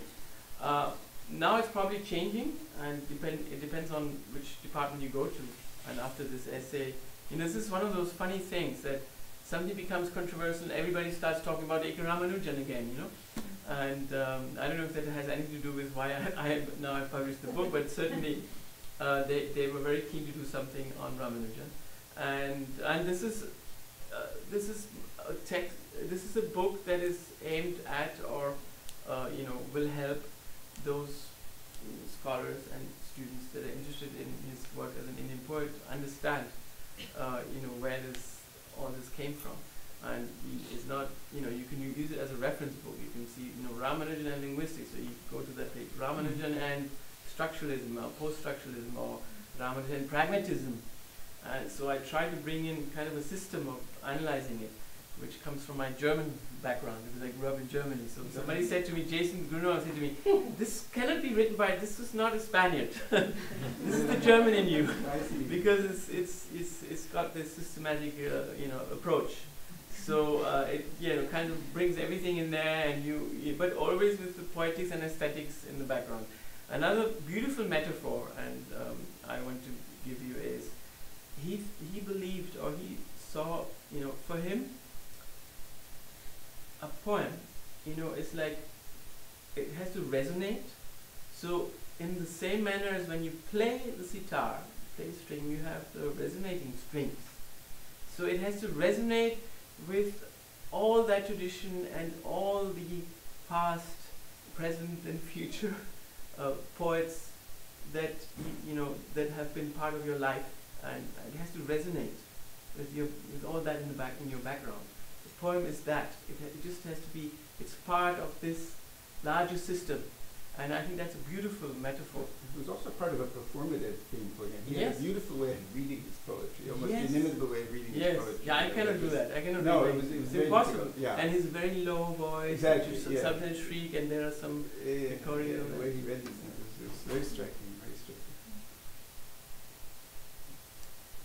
Speaker 2: Uh, now it's probably changing, and depend it depends on which department you go to. And after this essay, you know, this is one of those funny things that something becomes controversial, everybody starts talking about A.K. Ramanujan again, you know. And um, I don't know if that has anything to do with why I, I now I've published the book, but certainly uh, they, they were very keen to do something on Ramanujan. And and this is uh, this is a text. This is a book that is aimed at or uh, you know will help those scholars and students that are interested in his work as an Indian poet understand uh, you know where this all this came from. And is not, you know, you can use it as a reference book. You can see, you know, Ramanujan and linguistics. So you go to that page, Ramanujan and structuralism or post-structuralism or Ramanujan and pragmatism. And so I try to bring in kind of a system of analyzing it, which comes from my German background because I grew up in Germany. So somebody said to me, Jason Grunow said to me, this cannot be written by, this is not a Spaniard. this is the German in you because it's it's it's it's got this systematic uh, you know approach. So uh, it you know kind of brings everything in there, and you, you but always with the poetics and aesthetics in the background. Another beautiful metaphor, and um, I want to give you is he he believed or he saw you know for him a poem you know it's like it has to resonate. So in the same manner as when you play the sitar, play string, you have the resonating strings. So it has to resonate with all that tradition and all the past, present, and future uh, poets that you know that have been part of your life, and it has to resonate with your with all that in the back in your background. Poem is that. It, it just has to be. It's part of this larger system. And I think that's a beautiful metaphor.
Speaker 1: It was also part of a performative theme for him. He had
Speaker 2: Yes.
Speaker 1: a beautiful way of reading his poetry, almost
Speaker 2: Yes.
Speaker 1: inimitable way of reading
Speaker 2: Yes,
Speaker 1: his poetry.
Speaker 2: yeah, I cannot do that. I cannot
Speaker 1: No,
Speaker 2: do
Speaker 1: it
Speaker 2: that.
Speaker 1: was, it was
Speaker 2: It's
Speaker 1: very
Speaker 2: impossible.
Speaker 1: difficult, Yeah.
Speaker 2: And his very low voice,
Speaker 1: Exactly,
Speaker 2: which is
Speaker 1: yeah.
Speaker 2: sometimes shriek, and there are some. The choreo
Speaker 1: the way he read these things was, was very striking.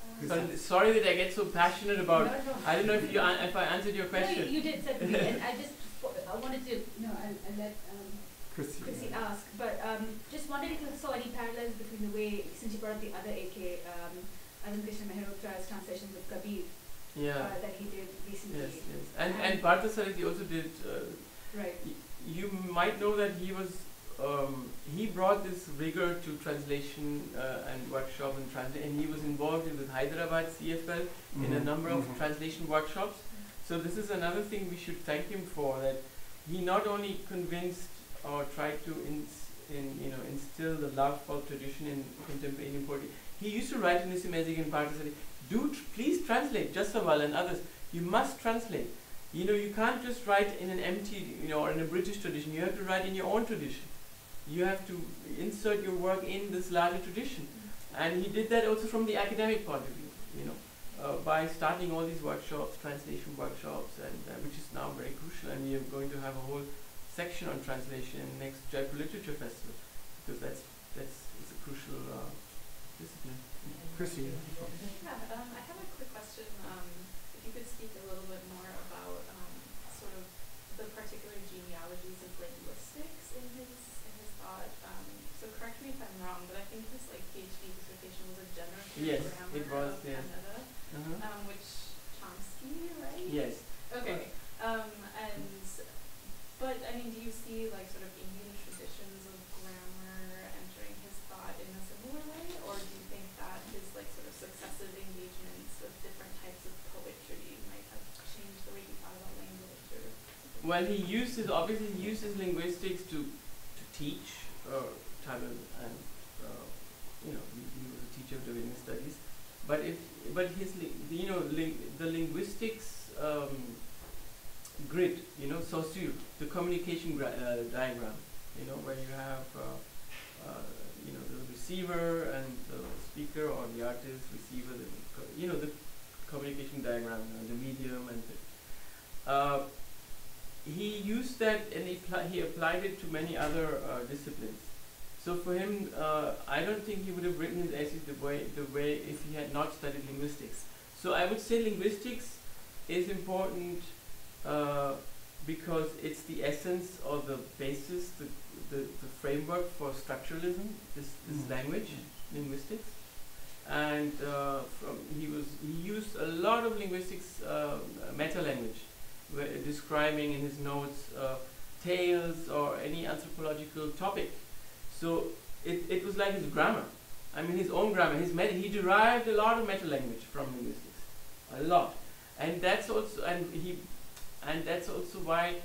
Speaker 3: Um,
Speaker 2: Sorry, sorry that I get so passionate about.
Speaker 3: no, no.
Speaker 2: I don't know if you if I answered your
Speaker 3: No, you,
Speaker 2: question.
Speaker 3: you did certainly, and I just I wanted to no, I'll let um,
Speaker 1: Chrissy.
Speaker 3: Chrissy ask, but um, just wondered if you saw any parallels between the way since you brought up the other AK, um, Arvind Krishna Mehrotra's translations of Kabir
Speaker 2: Yeah.
Speaker 3: uh, that he did recently.
Speaker 2: Yes, yes. And and Parthasarathy also did. Uh,
Speaker 3: Right.
Speaker 2: y- you might know that he was. Um, he brought this rigor to translation uh, and workshop and translate, and he was involved in with Hyderabad CFL in a
Speaker 1: Mhm,
Speaker 2: number of
Speaker 1: mhm.
Speaker 2: translation workshops. So this is another thing we should thank him for that he not only convinced or tried to in, you know instill the love for tradition in contemporary poetry. He used to write in his magic in Parthasari, do tr- please translate Jussawalla and others. You must translate. You know you can't just write in an empty you know or in a British tradition. You have to write in your own tradition. You have to insert your work in this larger tradition. And he did that also from the academic point of view, you know, uh, by starting all these workshops, translation workshops, and uh, which is now very crucial. And we are going to have a whole section on translation next Jaipur Literature Festival because that's that's it's a crucial uh, discipline.
Speaker 1: Chrissy.
Speaker 4: Yeah, um, I have a quick question. Um, if you could speak a little bit more about um, sort of the particular genealogies of linguistics in his in his thought. Um, so correct me if I'm wrong, but I think his like PhD dissertation was a generative
Speaker 2: Yes,
Speaker 4: grammar
Speaker 2: it was,
Speaker 4: of
Speaker 2: yes.
Speaker 4: Kannada,
Speaker 2: Uh-huh.
Speaker 4: um, which Chomsky, right?
Speaker 2: Yes.
Speaker 4: Okay. Um, and but I mean, do you see like sort of Indian traditions of grammar entering his thought in a similar way, or do you think that his like sort of successive engagements with different types of poetry might have changed the way he thought about language? Or
Speaker 2: Well, he uses obviously he uses linguistics to to teach uh, Tamil and uh, you know he, he was a teacher of Indian studies. But if but his li- you know ling- the linguistics um, grid you know saussure the communication gra- uh, diagram you know where you have uh, uh, you know the receiver and the speaker or the artist receiver the co- you know the communication diagram you know, the medium and the, uh, he used that and he, pli- he applied it to many other uh, disciplines. So for him, uh, I don't think he would have written his essays the way the way if he had not studied linguistics. So I would say linguistics is important uh, because it's the essence or the basis, the, the, the framework for structuralism. This this
Speaker 1: Mm.
Speaker 2: language, linguistics, and uh, from he was he used a lot of linguistics uh, meta language where describing in his notes uh, tales or any anthropological topic. So it, it was like his grammar. I mean, his own grammar. His meta, he derived a lot of meta language from linguistics, a lot, and that's also and he, and that's also why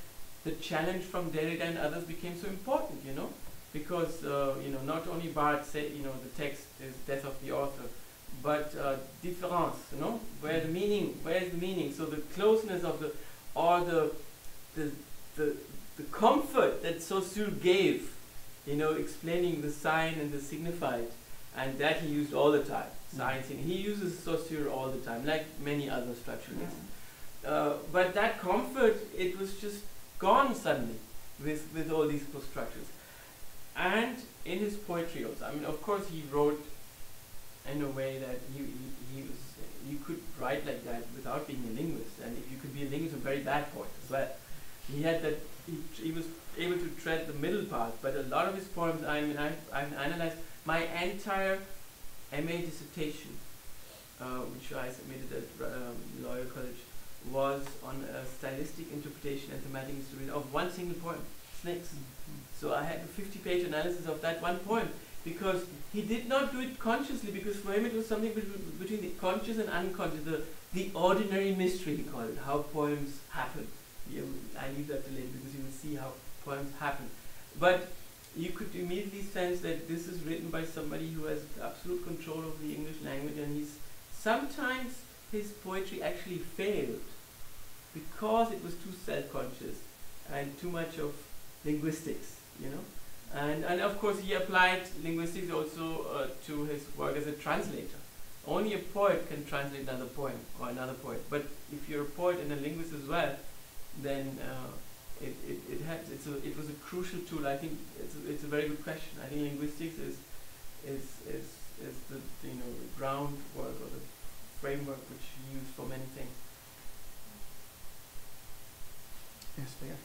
Speaker 2: the challenge from Derrida and others became so important. You know, because uh, you know not only Barthes say you know the text is death of the author, but uh, difference. You know, where the meaning, where is the meaning? So the closeness of the or the the the, the comfort that Saussure gave, you know, explaining the sign and the signified, and that he used all the time. Sign, sign. He uses Saussure all the time, like many other structuralists. Uh, but that comfort, it was just gone suddenly with, with all these post structures. And in his poetry also, I mean, of course, he wrote in a way that he, he, he was, you could write like that without being a linguist. And if you could be a linguist, a very bad poet as well. He had that, he, he was able to tread the middle path, but a lot of his poems, I mean, I've, I've analyzed my entire MA dissertation, uh, which I submitted at um, Loyola College, was on a stylistic interpretation and thematic history of one single poem, Snakes. So I had a 50 page analysis of that one poem because he did not do it consciously because for him it was something between, between the conscious and unconscious, the, the ordinary mystery, he called it, how poems happen. You, I leave that to later because you will see how poems happen. But you could immediately sense that this is written by somebody who has absolute control of the English language and he's sometimes his poetry actually failed because it was too self-conscious and too much of linguistics, you know. And, and of course, he applied linguistics also uh, to his work as a translator. Only a poet can translate another poem or another poet. But if you're a poet and a linguist as well, then uh, it, it, it, had, it's a, it was a crucial tool. I think it's a, it's a very good question. I think linguistics is, is, is, is the you know, the groundwork or the framework which you use for many things.
Speaker 1: Yes, Leah.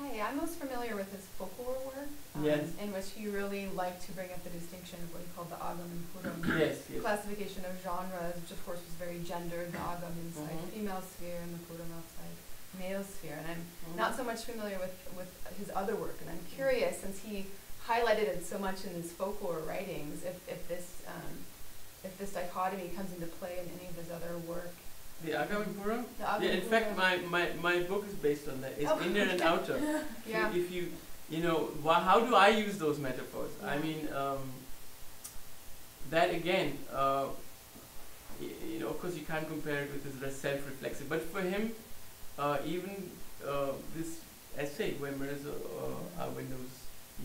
Speaker 5: Hi, I'm most familiar with his folklore work, um,
Speaker 2: Yes.
Speaker 5: in which he really liked to bring up the distinction of what he called the agam and puram
Speaker 2: Yes, yes.
Speaker 5: classification of genres, which of course was very gendered, the agam inside
Speaker 2: Mhm.
Speaker 5: female sphere and the puram outside male sphere. And I'm
Speaker 2: Mhm.
Speaker 5: not so much familiar with, with his other work, and I'm curious, since he highlighted it so much in his folklore writings, if, if this um, if this dichotomy comes into play in any of his other work.
Speaker 2: The Agam and Puram? Yeah, in fact, my, my, my book is based on that. It's
Speaker 5: Oh,
Speaker 2: inner and outer. If
Speaker 5: yeah.
Speaker 2: You, if you, you know, wha- how do I use those metaphors? I mean, um, that again, uh, y- you know, of course, you can't compare it with his self-reflexive. But for him, even uh, this essay, where Mirrors uh, Windows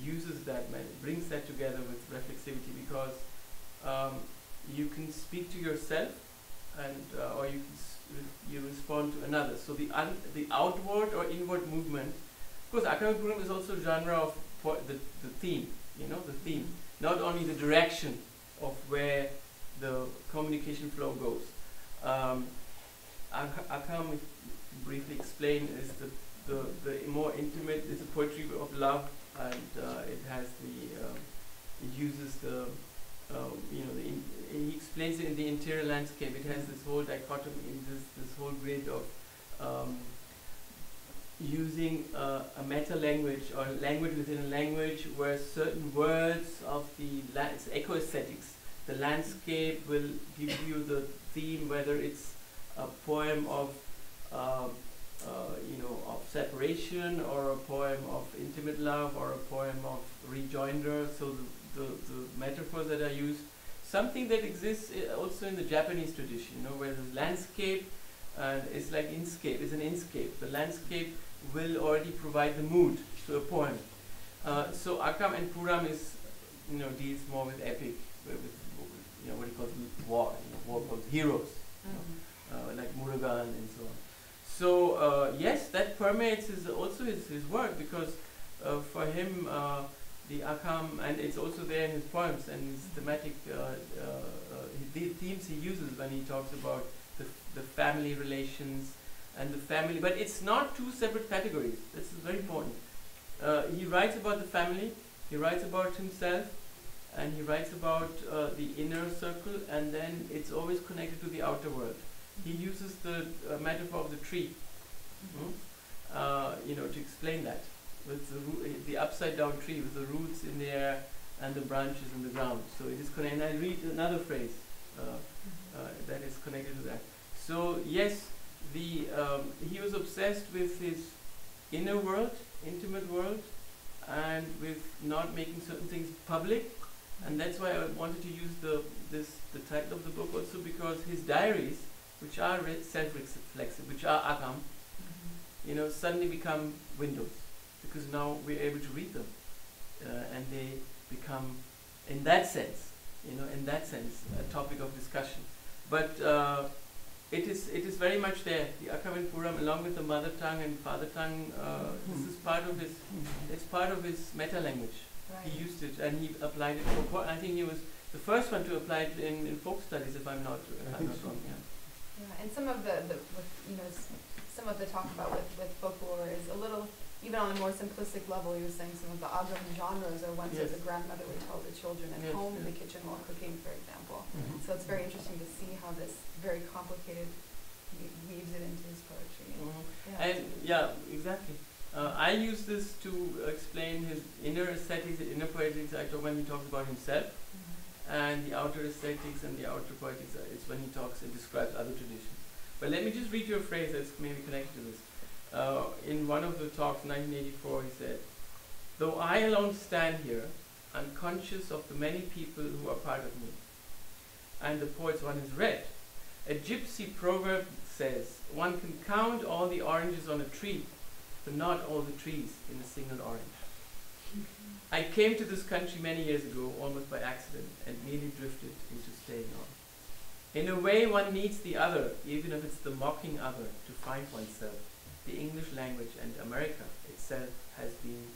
Speaker 2: uses that, brings that together with reflexivity because um, you can speak to yourself, and uh, or you you respond to another. So the the outward or inward movement. Of course, Akam Puram is also genre of the the theme. You know, the theme, not only the direction of where the communication flow goes. Um, Akam, briefly explain, is the, the, the more intimate, it's a poetry of love, and uh, it has the, um, it uses the, um, you know, the in, he explains it in the interior landscape. It has this whole dichotomy, this, this whole grid of um, using uh, a meta language or language within a language where certain words of the la- echo aesthetics. The landscape will give you the theme, whether it's a poem of um, uh, you know of separation or a poem of intimate love or a poem of rejoinder. So the, the, the metaphors that are used, something that exists also in the Japanese tradition, you know, where the landscape uh, is like inscape, is an inscape. The landscape will already provide the mood to a poem. Uh, so Akam and Puram is, you know, deals more with epic, with, with you know, what he calls war, you know, war called heroes,
Speaker 5: Mhm.
Speaker 2: uh, like Murugan and so on. So uh, yes, that permeates his, also his, his work because uh, for him uh, the Akam and it's also there in his poems and his thematic uh, uh, the themes he uses when he talks about the, the family relations and the family, but it's not two separate categories. This is very important. He writes about the family, he writes about himself, and he writes about uh, the inner circle, and then it's always connected to the outer world. He uses the uh, metaphor of the tree,
Speaker 5: Mm-hmm.
Speaker 2: mm, uh, you know, to explain that with the uh, the upside down tree with the roots in the air and the branches in the ground. So it is connected. And I read another phrase uh, uh, that is connected to that. So yes, the um, he was obsessed with his inner world, intimate world, and with not making certain things public. And that's why I wanted to use the this the title of the book also because his diaries, which are re- self-reflexive, which are agam,
Speaker 5: Mhm.
Speaker 2: you know, suddenly become windows because now we're able to read them, uh, and they become, in that sense, you know, in that sense, a topic of discussion. But uh, it is it is very much there. The Akam and Puram, along with the mother tongue and father tongue, uh, this is part of his. It's part of his meta language.
Speaker 5: Right.
Speaker 2: He used it and he applied it for. po- I think he was the first one to apply it in, in folk studies, if I'm not, if
Speaker 1: I
Speaker 2: I'm not
Speaker 1: so.
Speaker 2: wrong. Yeah.
Speaker 5: Yeah, and some of the, the with, you know, some of the talk about with, with folklore is a little, even on a more simplistic level, you were saying some of the agam genres are ones that the grandmother would tell the children at
Speaker 2: Yes,
Speaker 5: home in the kitchen while cooking, for example.
Speaker 1: Mhm.
Speaker 5: So it's very interesting to see how this very complicated weaves it into his poetry.
Speaker 2: Mhm.
Speaker 5: Yeah.
Speaker 2: And yeah, exactly. Uh, I use this to explain his inner aesthetics, inner poetics. Talk when he talks about himself,
Speaker 5: Mhm.
Speaker 2: And the outer aesthetics and the outer poetics is when he talks and describes other traditions. But let me just read you a phrase that's maybe connected to this. Uh, in one of the talks, 1984, he said, "Though I alone stand here, unconscious of the many people who are part of me, and the poets one has read, a gypsy proverb says, one can count all the oranges on a tree, but not all the trees in a single orange. I came to this country many years ago, almost by accident, and nearly drifted into staying on. In a way, one needs the other, even if it's the mocking other, to find oneself. The English language and America itself has been